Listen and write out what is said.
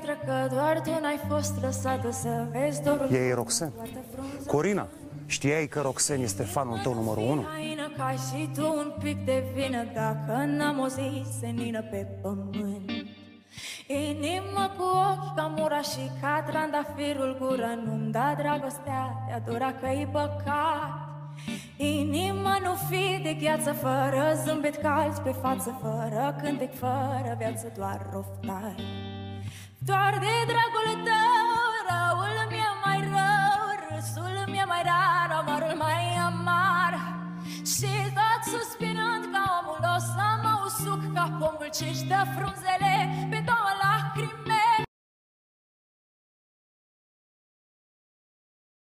de piatră Că doar tu n-ai fost lăsată să vezi dorul E Roxen. Corina, știai că Roxen este fanul tău numărul 1? Haină ca și tu un pic de vină Dacă n-am o zi senină pe pământ Inimă cu ochi ca mura și ca trandafirul gură Nu-mi da dragostea, te adora că-i păcat Inima nu fi de gheață fără zâmbet cald pe față Fără cântec, fără viață, doar oftai Doar de dragul tău, răul mi-e mai rău Râsul mi-e mai rar, amarul mai amar. Și tot suspinând ca omul o să mă usuc Ca pomul ce-și dă frunzele pe două